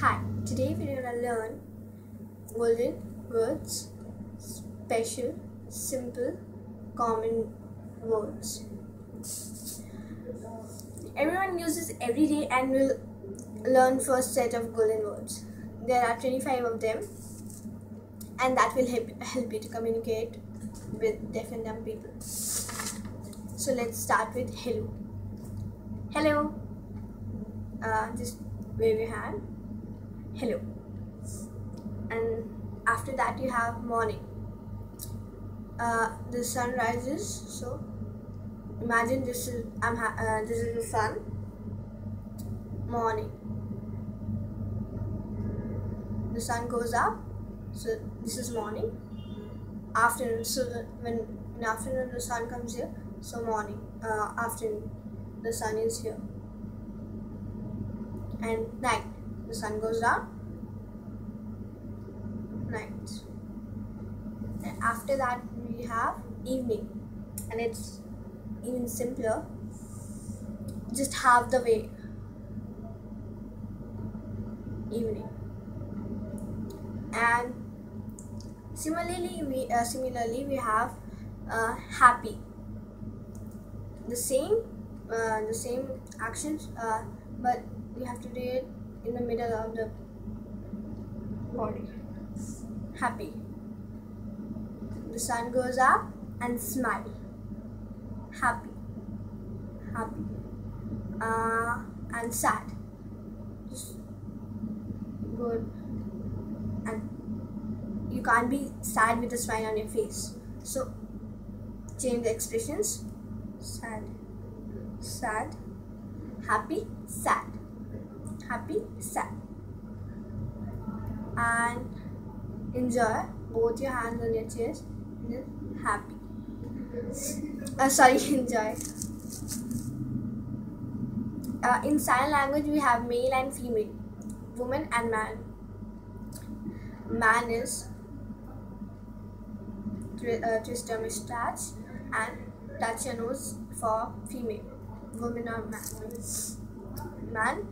Hi, today we're gonna learn golden words, special, simple, common words. Everyone uses every day and will learn first set of golden words. There are 25 of them and that will help, help you to communicate with deaf and dumb people. So let's start with hello. Hello. Uh, just wave your hand. Hello. And after that you have morning. Uh, the sun rises. So imagine this is I'm uh, this is the sun. Morning. The sun goes up. So this is morning. Afternoon. So when in afternoon the sun comes here. So morning. Uh, afternoon. The sun is here. And night. The sun goes down. Night. And after that we have evening. And it's even simpler. Just half the way. Evening. And similarly we uh, similarly we have uh, happy the same uh, the same actions uh, but we have to do it in the middle of the body. Happy. The sun goes up and smile. Happy. Happy. Uh, and sad. Just good. And you can't be sad with a smile on your face. So change the expressions. Sad, sad, happy, sad, happy, sad. And enjoy both your hands on your chest and then happy. Uh, sorry, enjoy. Uh, in sign language, we have male and female, woman and man. Man is uh, twist your mustache and touch your nose for female. Woman or man. Man,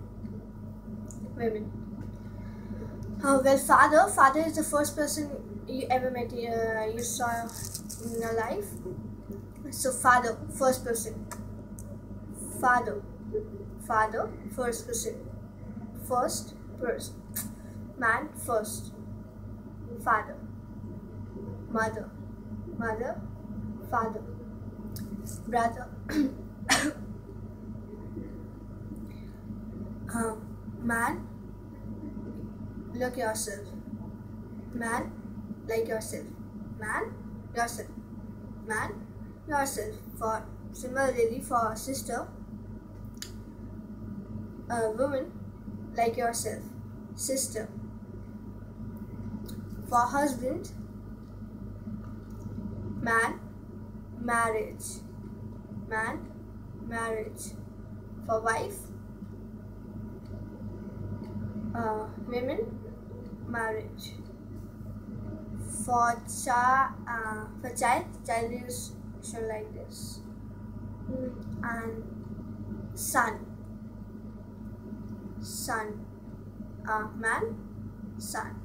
women. Uh, well, father. Father is the first person you ever met, uh, you saw in your life. So, father, first person. Father. Father, first person. First person. Man, first. Father. Mother mother, father, brother, um, man, look yourself, man, like yourself, man, yourself, man, yourself. For similarly for sister, a woman, like yourself, sister. For husband, man marriage. Man marriage. For wife uh, women marriage. For cha uh, for child child is shown like this Mm, and son. Son. Uh, man son.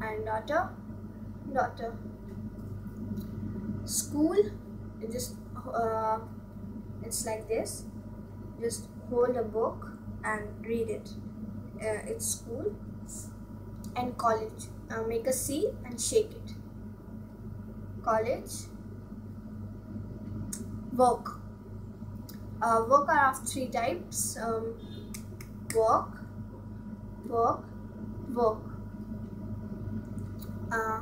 And daughter daughter. School just uh, it's like this. Just hold a book and read it uh, it's school and college. Uh, make a C and shake it. College. Work. Uh, work are of three types. Um, work work work. Uh,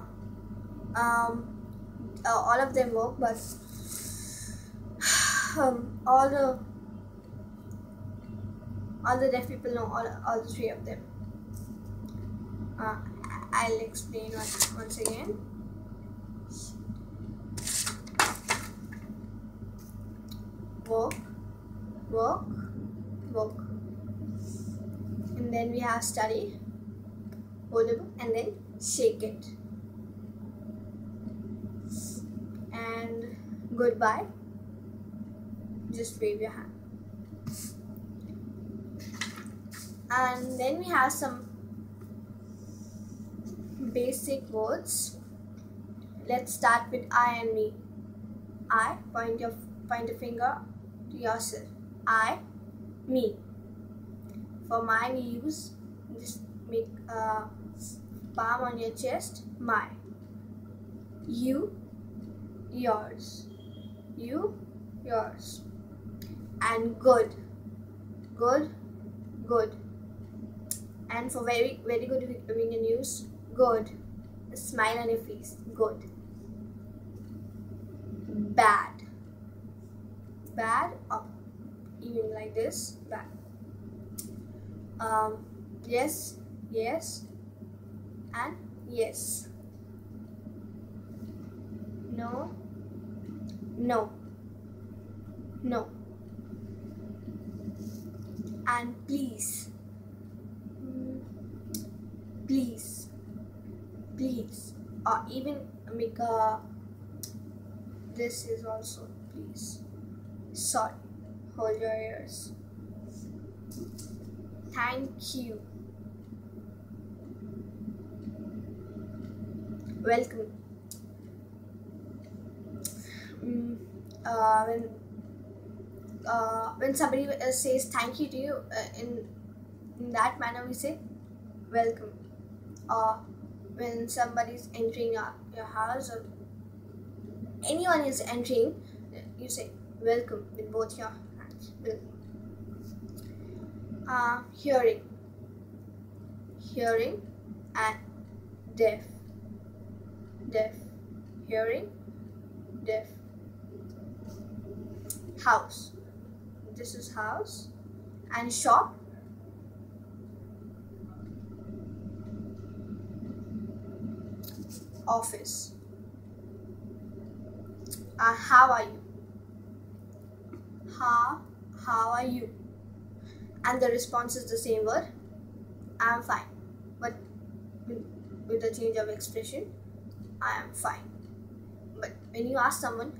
um, uh, all of them work, but um, all the all the deaf people know all, all the three of them. Uh, I'll explain once, once again. walk walk walk And then we have study, hold a book, and then shake it. And goodbye. Just wave your hand. And then we have some basic words. Let's start with I and me. I point your point a finger to yourself. I me. For mine use just make a palm on your chest my. You yours. You yours. And good. Good good and for very very good we can use good. Smile on your face. Good. Bad. Bad up even like this. Bad. Um yes yes and yes. No. No. No. And please please please or even make a this is also please sorry. Hold your ears. Thank you. Welcome. Mm, uh, when uh, when somebody uh, says thank you to you uh, in in that manner we say welcome or when somebody is entering your, your house or anyone is entering you say welcome with both your hands. Uh, hearing. Hearing and deaf. Deaf. Hearing deaf. House. This is house. And shop office. Uh, how are you? How how are you? And the response is the same word. I'm fine. But with a change of expression i am fine. But when you ask someone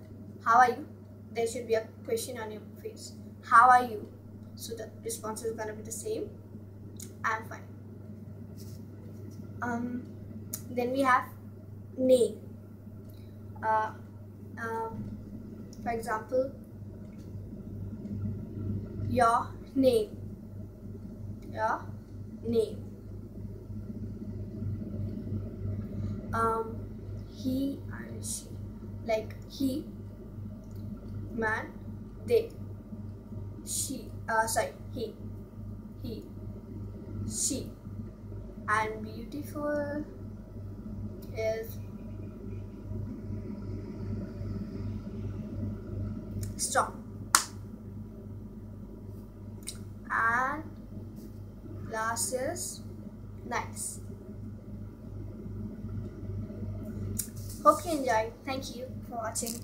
how are you? there should be a question on your face. How are you? So the response is gonna be the same. I'm fine. Um then we have name uh, um, for example your name your name um he and she. Like he man they. She uh sorry he. He she. And beautiful is strong and last is nice. Hope you enjoyed. Thank you for watching